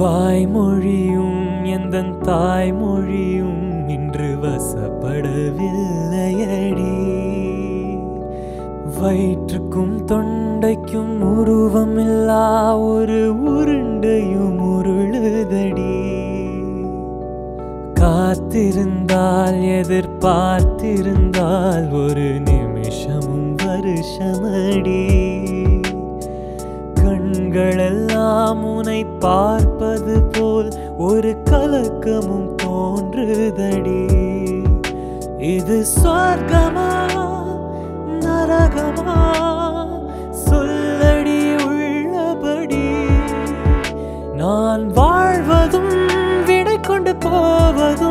வாய்மொழியும் எந்த தாய்மொழியும் இன்று வசப்படவில்லையடி. வயிற்றுக்கும் தொண்டைக்கும் உருவமில்லா ஒரு உருண்டையும் உருளுதடி. காத்திருந்தால் எதிர்பார்த்திருந்தால் ஒரு நிமிஷமும் வருஷமடி. கண்களெல்லாம் உனை பார்ப்பது போல் ஒரு கலக்கமும் தோன்றுதடி. இது சொர்க்கமா? நரகமா? சொல்லடி உள்ளபடி. நான் வாழ்வதும் விடை கொண்டு போவதும்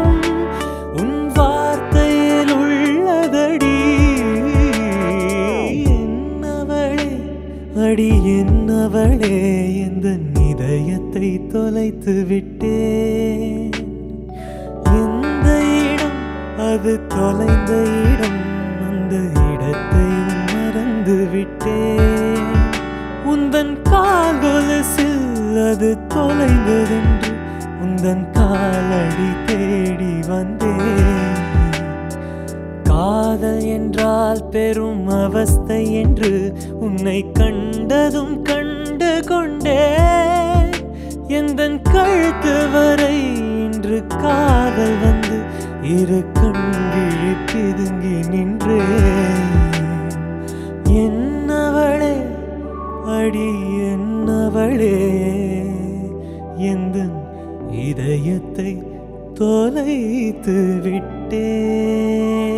அடி என்னவளே எந்த இதயத்தை தொலைத்து விட்டேன். எந்த இடம் அது தொலைந்த இடம் அந்த இடத்தை மறந்து விட்டேன். உந்தன் கால்கொலசில் அது தொலைந்ததென்று உந்தன் காலடி தேடி வந்தேன். காதல் என்றால் பெரும் அவஸ்தை என்று உன்னை கண்டதும் கண்டு கொண்டே. எந்த கழுத்து வரை இன்று காதல் வந்து இரு கண்கிழி பிதுங்கி நின்றே. என்னவளே அடி என்னவளே. எந்த இதயத்தை தொலைத்து விட்டே.